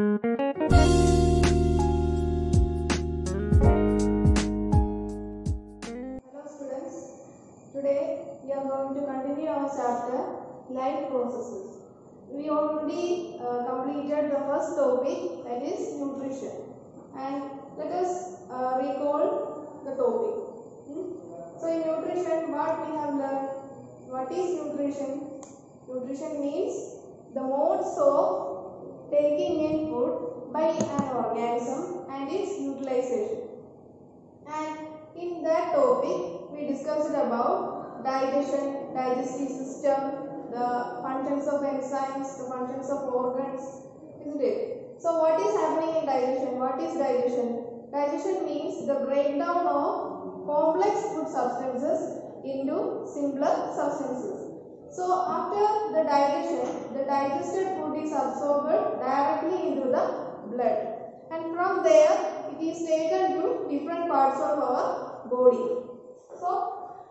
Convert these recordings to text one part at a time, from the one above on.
Hello students, today we are going to continue our chapter life processes. We already uh, completed the first topic that is nutrition and let us uh, recall the topic. Hmm? So in nutrition what we have learned, what is nutrition? Nutrition means the modes of taking in food by an organism and its utilization. And in that topic, we discussed about digestion, digestive system, the functions of enzymes, the functions of organs, isn't it? So what is happening in digestion? What is digestion? Digestion means the breakdown of complex food substances into simpler substances. So after the digestion, the digested food is absorbed directly into the blood and from there it is taken to different parts of our body. So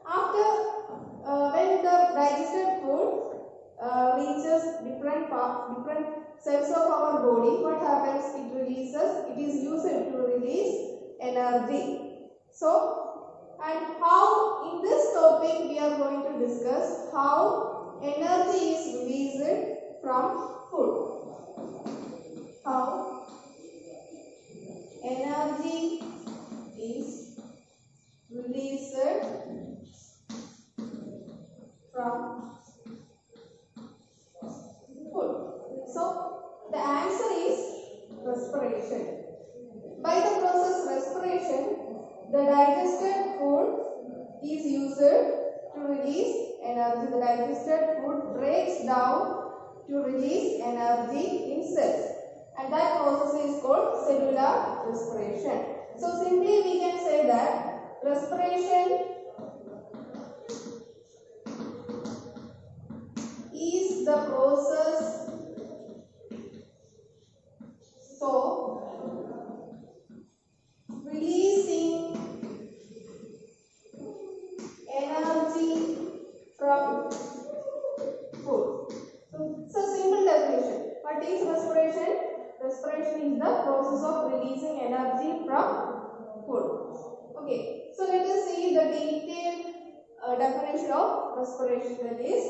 after uh, when the digested food uh, reaches different part, different cells of our body, what happens? It releases. It is used to release energy. So and how in this topic we are going to discuss how energy is released from food. How energy is released from food. So the answer is respiration. By the process respiration, the digested food is used to release energy. The digested food breaks down to release energy in cells and that process is called cellular respiration. So simply we can say that respiration is the process so releasing energy from food. So, so simple definition. What is respiration? Respiration is the process of releasing energy from food. Okay, so let us see the detailed uh, definition of respiration. That is,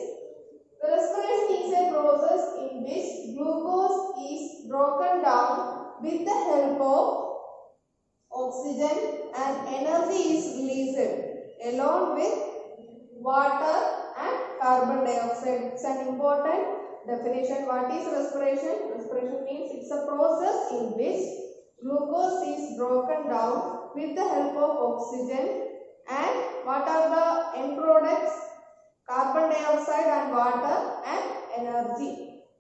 the respiration is a process in which glucose is broken down with the help of oxygen and energy is released along with water and carbon dioxide. It's an important definition. What is respiration? Respiration means it's a process in which glucose is broken down with the help of oxygen and what are the end products? Carbon dioxide and water and energy.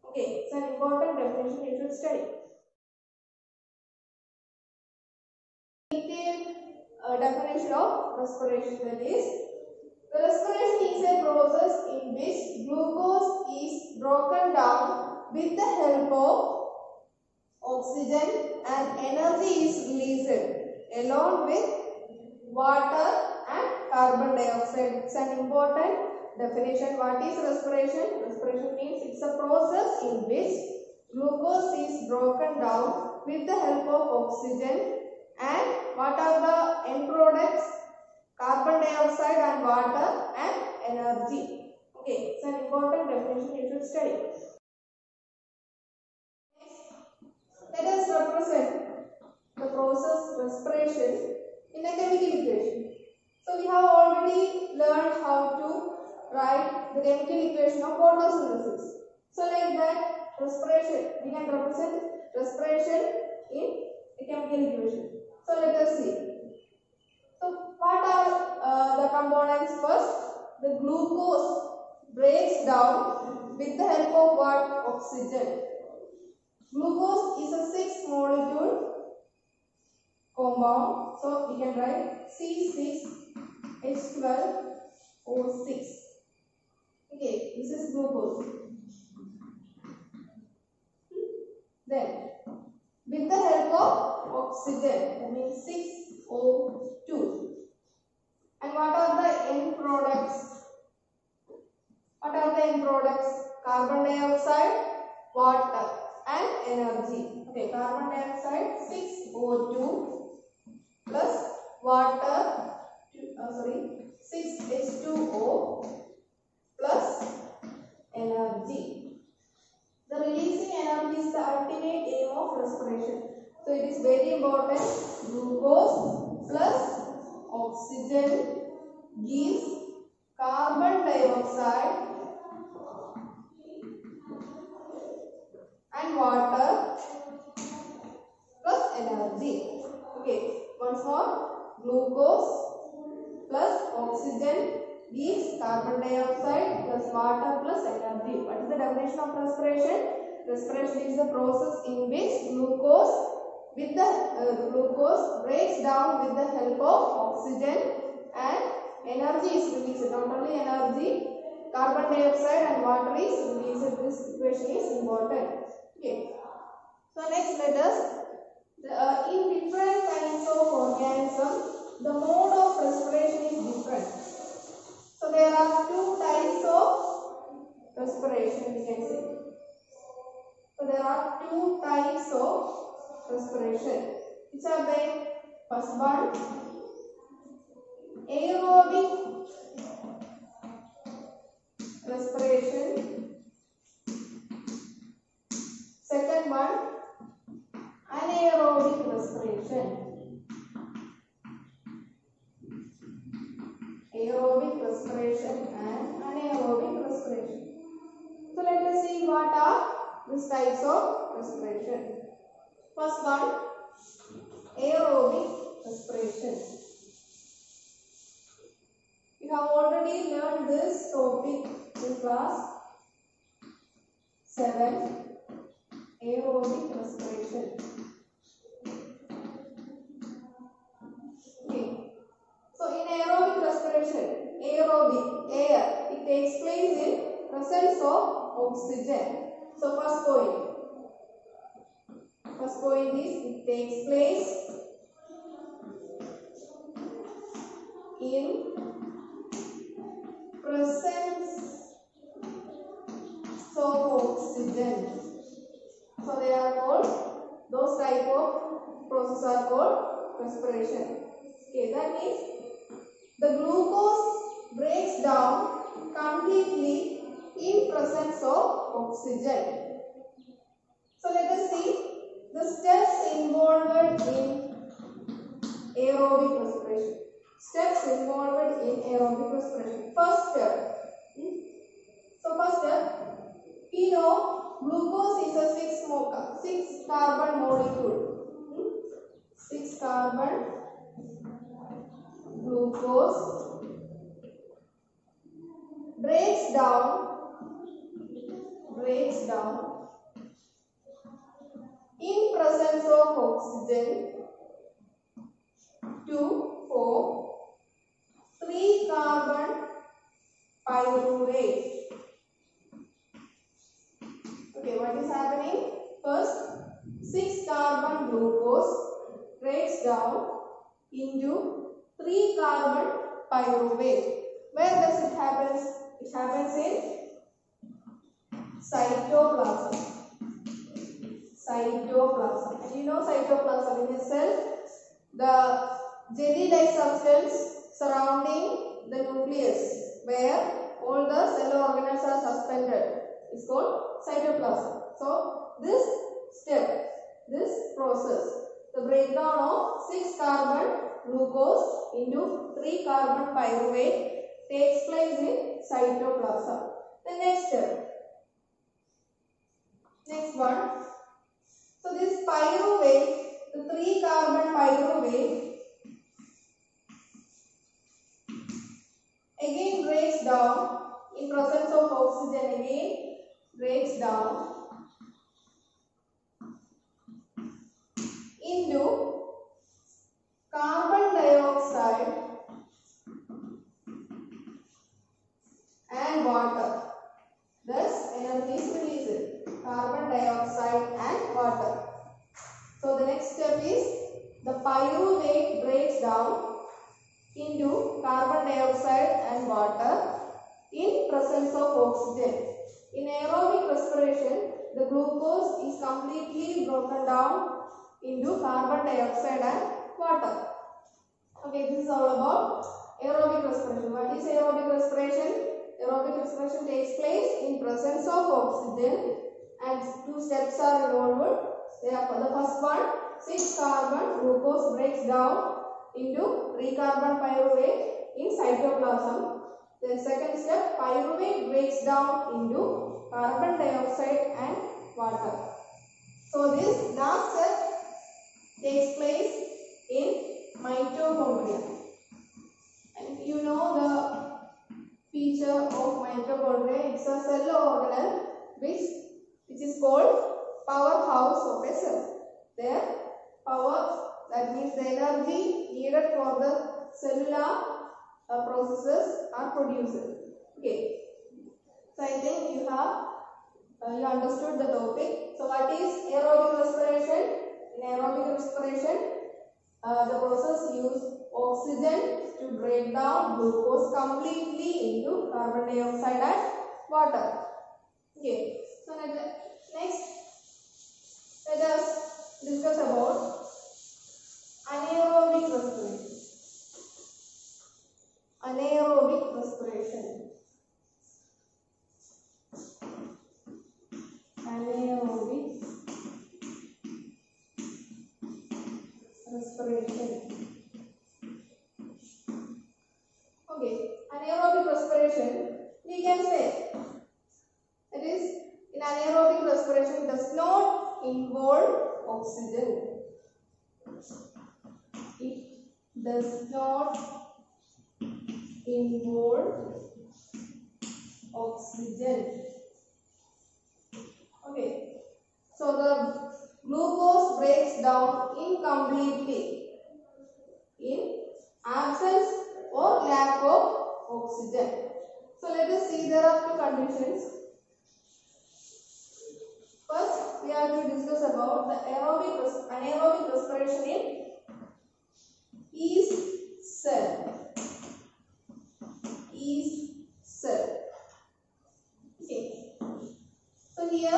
Okay, it's an important definition you should study. Detailed uh, definition of respiration that is the respiration is a process in which glucose is broken down with the help of oxygen and energy is released along with water and carbon dioxide. It's an important definition. What is respiration? Respiration means it's a process in which glucose is broken down with the help of oxygen and what are the end products? Carbon dioxide and water and energy. Okay, it's an important definition you should study. Next, let us represent the process respiration in a chemical equation. So we have already learned how to write the chemical equation of photosynthesis. So like that respiration, we can represent respiration in a chemical equation. So let us see. So what are uh, the components first? The glucose breaks down with the help of what? Oxygen. Glucose is a 6 molecule compound. So we can write C6H12O6. Okay, this is glucose. Hmm? Then, with the help of oxygen, that means 6O2. And what are the end products? What are the end products? Carbon dioxide, water and energy. Okay, carbon dioxide 6O2 plus water, two- uh, sorry, 6H2O plus energy. The releasing energy is the ultimate aim of respiration. So it is very important. Glucose plus oxygen gives carbon dioxide water plus energy. Okay, once more. Glucose plus oxygen gives carbon dioxide plus water plus energy. What is the definition of respiration? Respiration is the process in which glucose with the uh, glucose breaks down with the help of oxygen and energy is released. Not only energy, carbon dioxide and water is released. This equation is important. So next let us the, uh, in different kinds of organism the mode of respiration is different. So there are two types of respiration we can say. So there are two types of respiration. Which are they? First one aerobic First point is it takes place in presence of oxygen. So they are called those type of process are called respiration. Okay, that means the glucose breaks down completely in presence of oxygen. So let us see the steps involved in aerobic respiration. Steps involved in aerobic respiration. First step. hmm? So first step, we know glucose is a six six carbon molecule. hmm? Six carbon glucose breaks down breaks down in presence of oxygen to form three carbon pyruvate okay what is happening first six carbon glucose breaks down into 3 carbon pyruvate. Where does it happen? It happens in cytoplasm. Cytoplasm. And you know cytoplasm in a cell, the jelly-like substance surrounding the nucleus where all the cell organelles are suspended is called cytoplasm. So this step, this process, the breakdown of 6 carbon glucose into 3 carbon pyruvate takes place in cytoplasm. The next step. Next one. So this pyruvate, the 3 carbon pyruvate again breaks down. In presence of oxygen again breaks down into carbon dioxide and water. Thus, energy is released. Carbon dioxide and water. So, the next step is the pyruvate breaks down into carbon dioxide and water in presence of oxygen. In aerobic respiration, the glucose is completely broken down into carbon dioxide and water. Okay, this is all about aerobic respiration. What is aerobic respiration? Aerobic respiration takes place in presence of oxygen and two steps are involved. Therefore, the first one, 6 carbon glucose breaks down into 3 carbon pyruvate in cytoplasm. Then second step, pyruvate breaks down into carbon dioxide and water. So this last step takes place in mitochondria. And you know the feature of mitochondria. It's a cell organelle which, which is called powerhouse of a cell. Their power, that means the energy needed for the cellular uh, processes are produced. Okay. So I think you have uh, you understood the topic. So what is aerobic respiration? In aerobic respiration, uh, the process use oxygen to break down glucose completely into carbon dioxide and water. Okay. So let, let us discuss about anaerobic respiration. Anaerobic respiration. Anaerobic respiration. Okay, anaerobic respiration, we can say that is in anaerobic respiration does not involve oxygen. It does not involve oxygen. Okay, so the glucose breaks down incompletely in absence or lack of oxygen. So let us see there are two conditions. First, we have to discuss about the aerobic res- anaerobic respiration in yeast cell. Yeast cell. Okay. Here,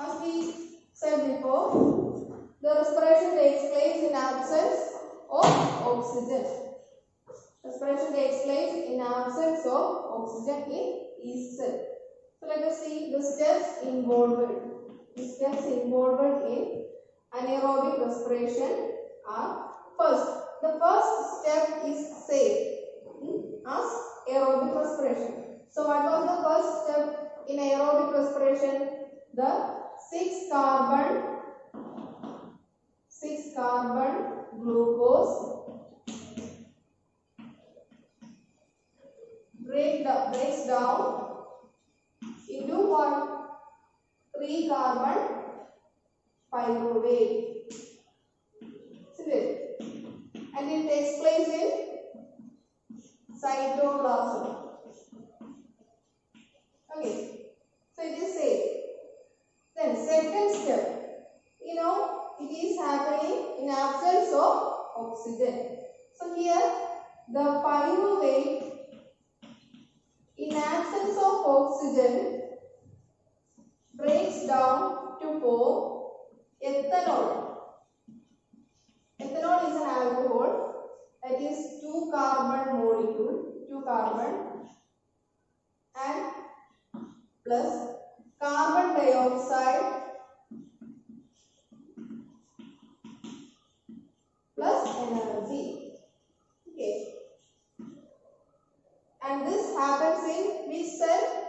as we said before, the respiration takes place in absence of oxygen. Respiration takes place in absence of oxygen in yeast cell. So let us see the steps involved. The steps involved in anaerobic respiration are first. The first step is safe hmm, as aerobic respiration. So what was the first step in aerobic respiration? The 6 carbon 6 carbon glucose break the, breaks down into what? 3 carbon pyruvate. Isn't? And it takes place in cytoplasm. Okay. So it is safe. Then second step. You know, it is happening in absence of oxygen. So here the pyruvate in absence of oxygen breaks down to form ethanol. Ethanol is an alcohol that is 2 carbon molecule, 2 carbon and plus carbon dioxide plus energy. Okay. And this happens in which cell?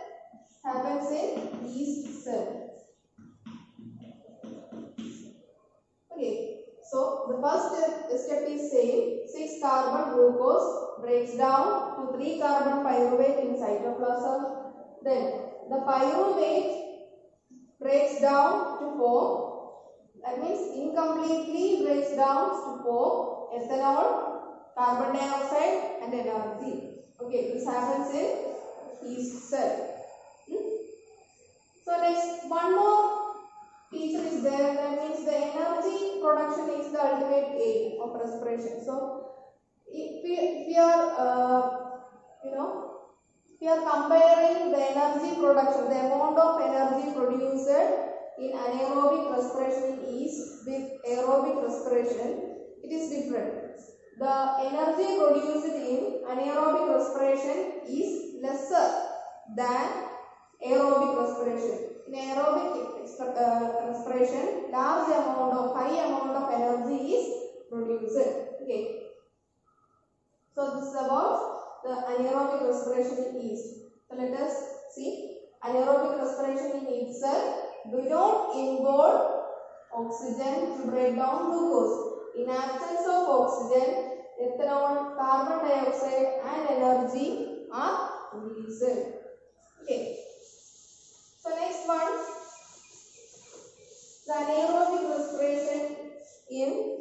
Happens in yeast cell. Okay. So the first step, is same. 6 carbon glucose breaks down to 3 carbon pyruvate in cytoplasm. Then the pyruvate breaks down to form that means incompletely breaks down to form ethanol, carbon dioxide and energy. Okay, this happens in yeast cell. Hmm? So next one more feature is there that means the energy production is the ultimate aim of respiration. So if we, if we are uh, you know we are comparing the energy production, the amount of energy produced in anaerobic respiration is with aerobic respiration, it is different. The energy produced in anaerobic respiration is lesser than aerobic respiration. In aerobic uh, respiration, large amount of high amount of energy is produced. Okay. So this is about the anaerobic respiration in yeast. So let us see anaerobic respiration in itself do not involve oxygen to break down glucose. In absence of oxygen, ethanol, carbon dioxide and energy are released. Okay. So next one, the anaerobic respiration in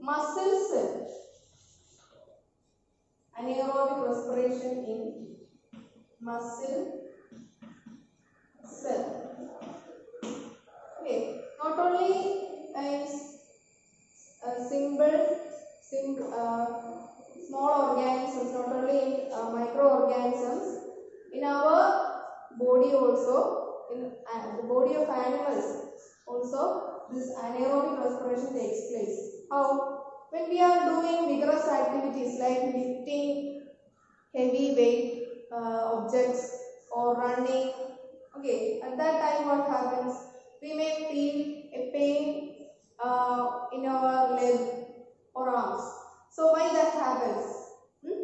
muscle cell. Anaerobic respiration in muscle cell. Okay, not only is a simple, sim, uh, small organisms, not only in uh, microorganisms, in our body also, in uh, the body of animals also, this anaerobic respiration takes place. How? When we are doing vigorous activities like lifting heavy weight uh, objects or running, okay, at that time what happens? We may feel a pain uh, in our leg or arms. So why that happens? Hmm?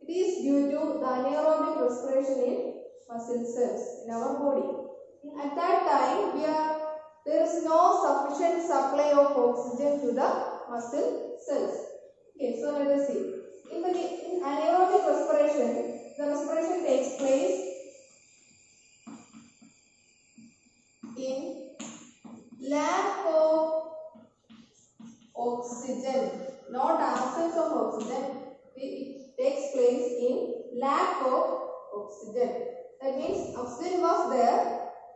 It is due to the anaerobic respiration in muscle cells in our body. At that time, we are there is no sufficient supply of oxygen to the muscle cells. Okay, so let us see. In the in anaerobic respiration, the respiration takes place in lack of oxygen, not absence of oxygen. It takes place in lack of oxygen. That means oxygen was there,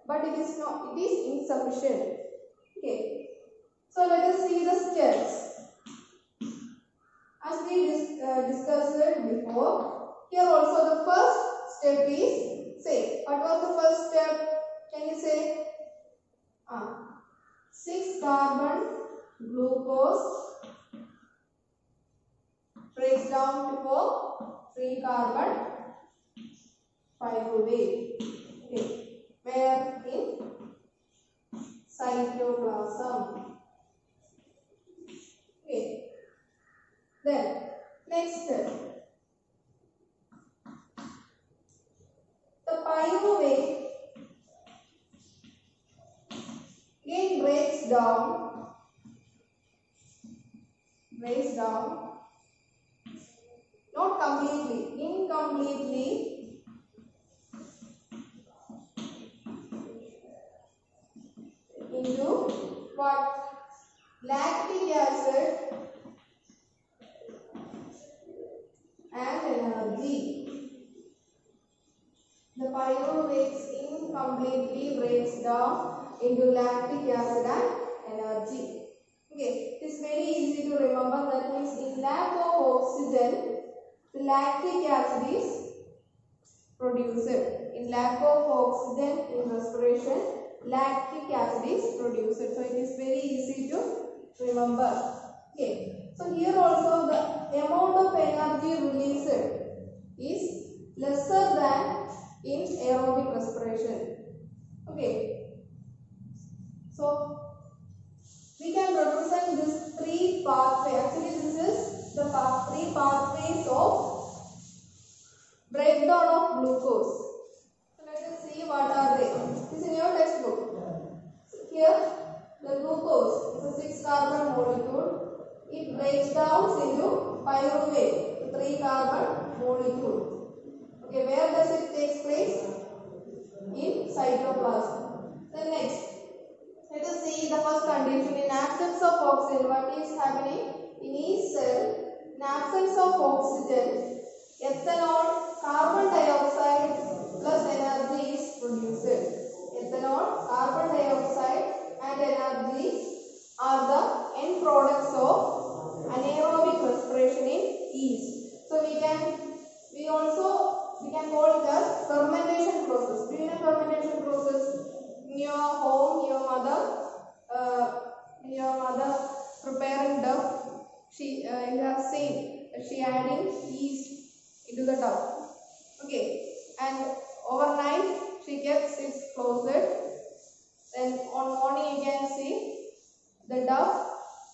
but it is not. It is insufficient. Three carbon pyruvate. Okay, where in cytoplasm. Okay. Then next. The pyruvate again breaks down breaks down not completely. Incompletely. Into what? Lactic acid and energy. The pyruvate incompletely breaks down into lactic acid and energy. Okay, it is very easy to remember that means in lack of oxygen, the lactic acid is produced. In lack of oxygen in respiration, lactic acid is produced. So it is very easy to remember. Okay, so here also the amount of energy released is lesser than in aerobic respiration. Okay, so we can represent this three pathway. Actually, this is the three pathways of breakdown of glucose. So let us see what are they. This is in your textbook. Here, the glucose is a six carbon molecule. It breaks down into pyruvate, three carbon molecule. Okay, where does it take place? In cytoplasm. Then next, let us see the first condition. In absence of oxygen, what is happening? In yeast cell, in absence of oxygen, ethanol, carbon dioxide plus energy is produced. Ethanol, carbon dioxide and energy are the end products of anaerobic respiration in yeast. So we can we also we can she uh, you have seen that she adding yeast into the dough. Okay, and overnight she kept it closed. Then on morning you can see the dough,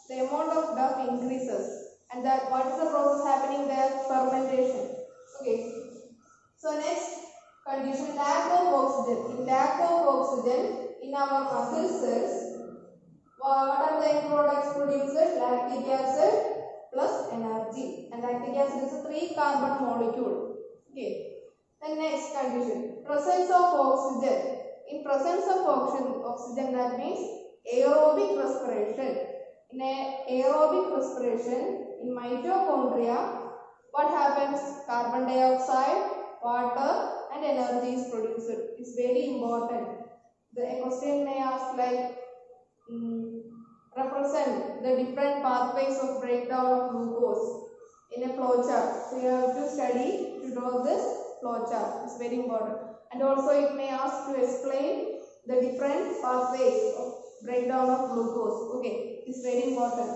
the amount of dough increases, and that what is the process happening there? Fermentation. Okay. So next condition lack of oxygen. In lack of oxygen in our muscle cells, what are the end products produced? Lactic acid plus energy. And lactic acid is a three carbon molecule. Okay. Then next condition presence of oxygen. In presence of oxygen, that means aerobic respiration. In aerobic respiration in mitochondria, what happens? Carbon dioxide, water, and energy is produced. It's very important. The question may ask like mm, represent the different pathways of breakdown of glucose in a flow chart. So you have to study to draw this flow chart. It's very important. And also it may ask to explain the different pathways of breakdown of glucose. Okay, it's very important.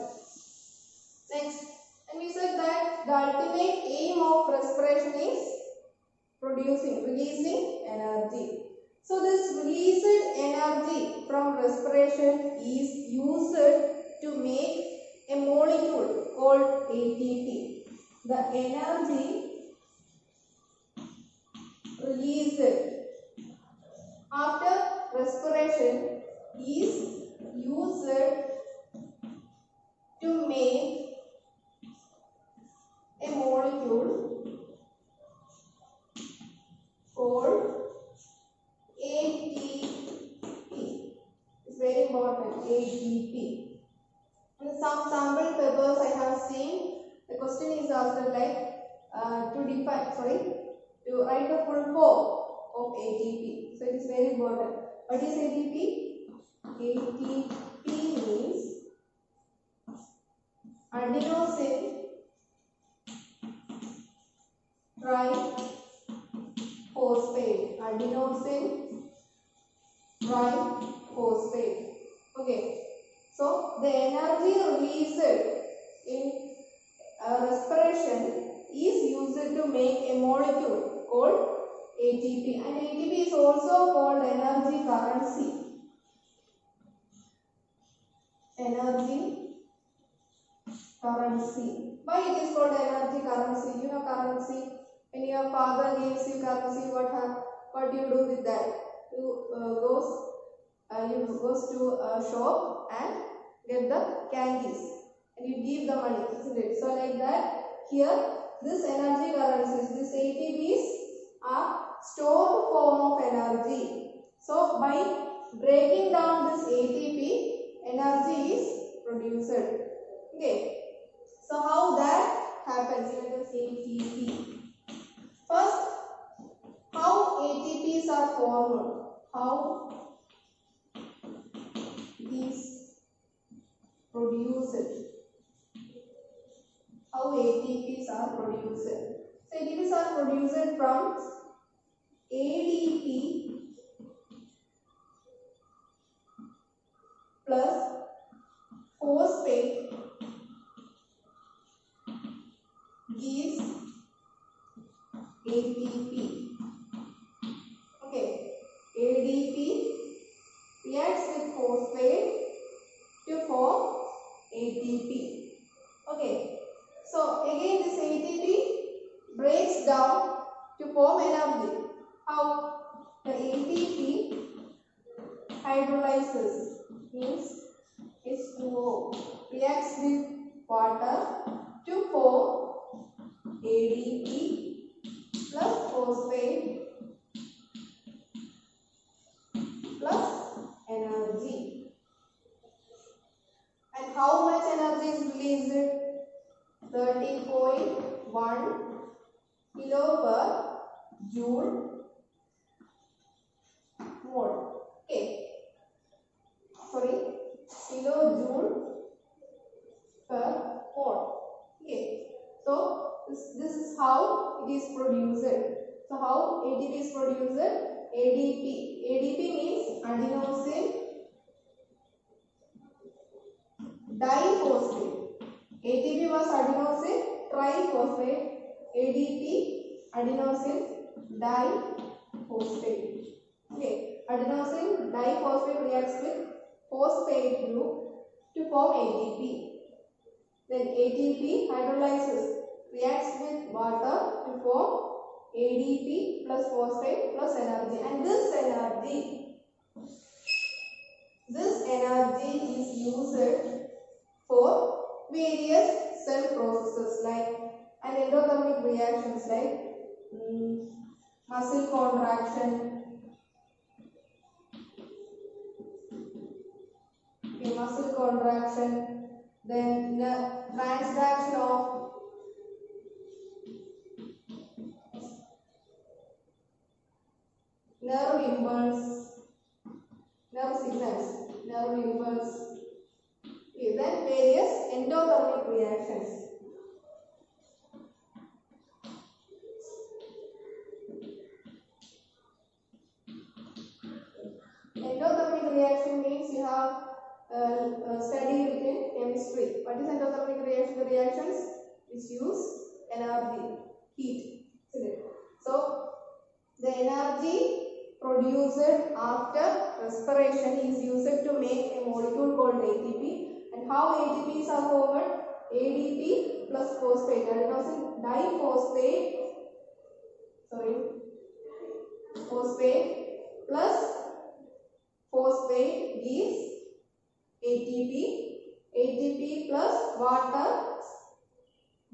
Next, and we said that the ultimate aim of respiration is producing, releasing energy. So this released energy from respiration is used to make a molecule called ATP. The energy released after respiration is used to make currency. Why it is called energy currency? You know currency. When your father gives you currency, what what do you do with that? You uh, goes uh, you goes to a shop and get the candies and you give the money, isn't it? So like that, here this energy currencies, this ATPs are stored form of energy. So by breaking down this ATP, energy is produced. Okay. So how that happens? Let us see ATP. First, how ATPs are formed? How these produced? How ATPs are produced? So ATPs are produced from ADP plus phosphate gives ATP. Is produced. So how ATP is produced? ADP. ADP means adenosine diphosphate. ATP was adenosine triphosphate. ADP adenosine diphosphate. Okay, adenosine diphosphate reacts with phosphate group to form ATP. Then ATP hydrolyzes reacts with water to form ADP plus phosphate plus energy and this energy this energy is used for various cell processes like and endothermic reactions like mm, muscle contraction okay, muscle contraction then the transduction of nerve impulse, nerve signals, nerve impulse. Okay, then various endothermic reactions. Endothermic reaction means you have uh, studied it in chemistry. What is endothermic reaction? The reactions which use energy, heat. Isn't it? So, the energy produced after respiration is used to make a molecule called ATP. And how ATPs are formed? ADP plus phosphate, adenosine diphosphate, sorry, phosphate plus phosphate gives ATP. ATP plus water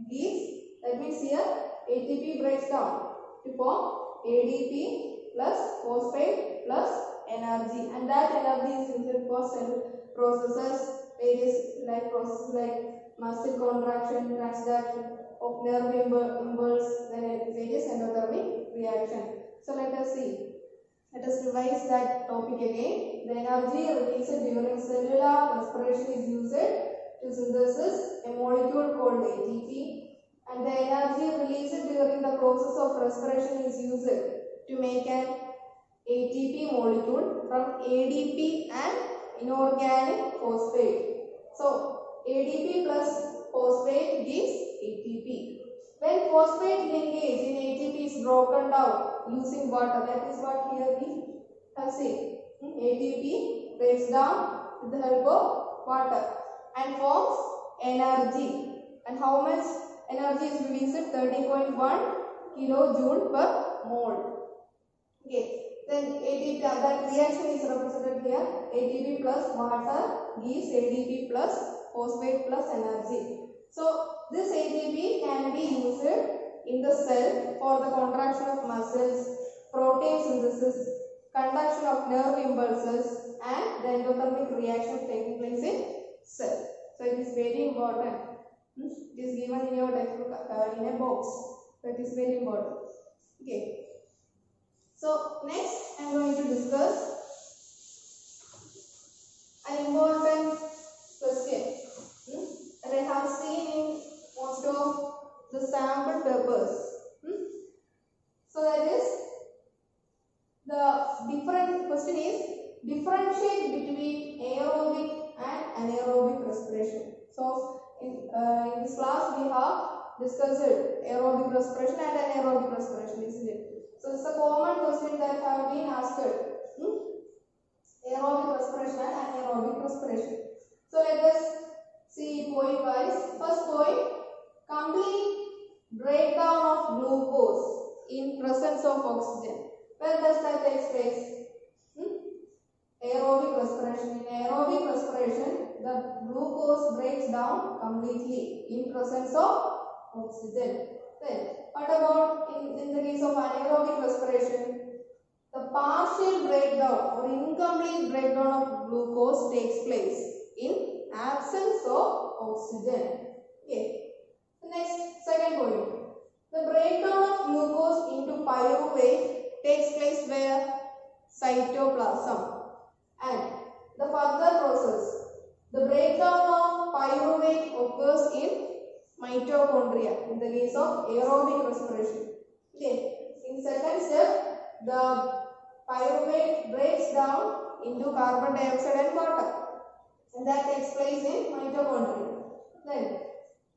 gives, that means here ATP breaks down to form ADP plus phosphate plus energy and that energy is used for cell processes, various like processes like muscle contraction, transduction of nerve impulse, then various endothermic reaction. So let us see. Let us revise that topic again. The energy released during cellular respiration is used to synthesis a molecule called ATP and the energy released during the process of respiration is used to make an ATP molecule from ADP and inorganic phosphate. So, ADP plus phosphate gives ATP. When phosphate linkage in ATP is broken down using water, that is what here we have seen. Hmm, ATP breaks down with the help of water and forms energy. And how much energy is released? 30.1 kilojoule per mole. Okay. Then ATP, that reaction is represented here. ATP plus water gives ADP plus phosphate plus energy. So this ATP can be used in the cell for the contraction of muscles, protein synthesis, conduction of nerve impulses and the endothermic reactions taking place in cell. So it is very important. Hmm? It is given in your textbook uh, in a box. So it is very important. Okay. So next I am going to discuss an important question hmm, that I have seen in most of the sample papers. Hmm. So that is the different question is differentiate between aerobic and anaerobic respiration. So in, uh, in this class we have discussed aerobic respiration and anaerobic respiration, isn't it? So it's a common question that have been asked. Hmm? Aerobic respiration and anaerobic respiration. So let us see point wise. First point, complete breakdown of glucose in presence of oxygen. Where does that take place? Hmm? Aerobic respiration. In aerobic respiration, the glucose breaks down completely in presence of oxygen. Then, what about in, in the case of anaerobic respiration? The partial breakdown or incomplete breakdown of glucose takes place in absence of oxygen. Okay. Next, second point. The breakdown of glucose into pyruvate takes place where? Cytoplasm. And the further process. The breakdown of pyruvate occurs in mitochondria in the case of aerobic respiration. Okay. In second step, the pyruvate breaks down into carbon dioxide and water. And that takes place in mitochondria. Then,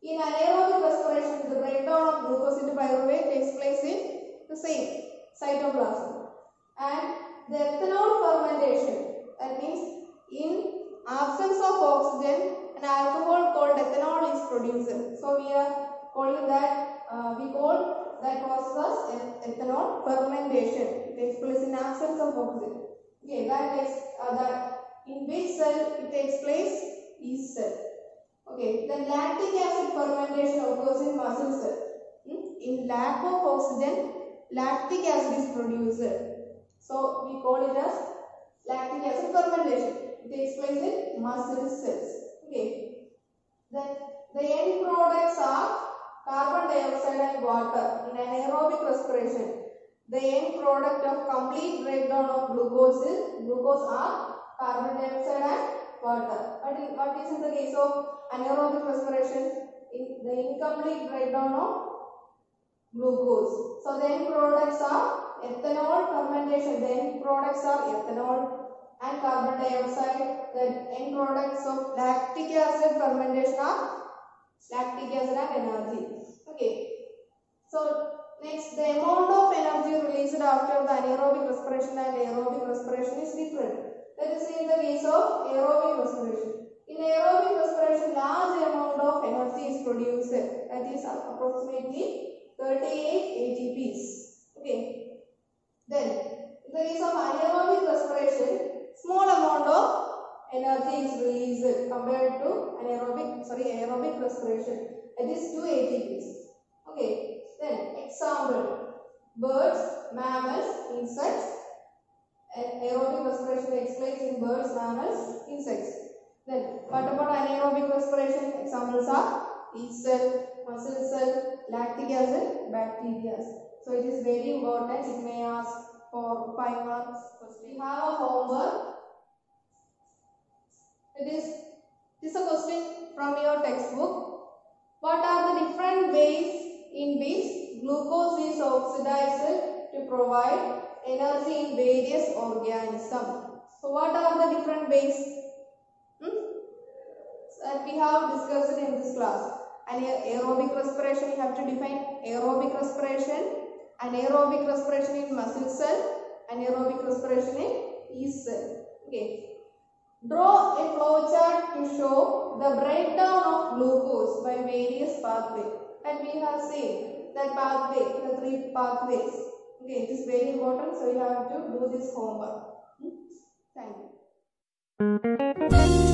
In anaerobic respiration, the breakdown of glucose into pyruvate takes place in the same cytoplasm. And the ethanol fermentation, that means in absence of oxygen, an alcohol called ethanol is produced. So we are calling that, uh, we call that process ethanol fermentation. It takes place in absence of oxygen. Okay, that is, uh, that in which cell it takes place? Yeast cell. Okay, then lactic acid fermentation occurs in muscle cell. Hmm? In lack of oxygen, lactic acid is produced. So we call it as lactic acid fermentation. It takes place in muscle cells. Okay. Then the end products are carbon dioxide and water in anaerobic respiration. The end product of complete breakdown of glucose is glucose are carbon dioxide and water. But what is in the case of anaerobic respiration? In the incomplete breakdown of glucose. So the end products are ethanol fermentation. The end products are ethanol and carbon dioxide. The end products of lactic acid fermentation are lactic acid and energy. Okay. So next the amount of energy released after the anaerobic respiration and aerobic respiration is different. That is in the case of aerobic respiration. In aerobic respiration, large amount of energy is produced. That is approximately 38 ATPs. Okay. Then, in the case of anaerobic respiration, small amount of energy is released compared to anaerobic, sorry, aerobic respiration. That is 2 ATPs. Okay. Then, example, birds, mammals, insects. Aerobic respiration takes place in birds, mammals, insects. Then, what about anaerobic respiration? Examples are yeast cell, muscle cell, lactic acid, bacteria. So it is very important. It may ask for five marks. We have a homework. It is this is a question from your textbook. What are the different ways in which glucose is oxidized to provide energy in various organisms? So what are the different ways? Hmm? That we have discussed in this class and aerobic respiration you have to define aerobic respiration anaerobic respiration in muscle cell anaerobic respiration in yeast cell. Okay. Draw a flow chart to show the breakdown of glucose by various pathways. And we have seen that pathway the three pathways. Okay it is very important so you have to do this homework. Hmm? thank you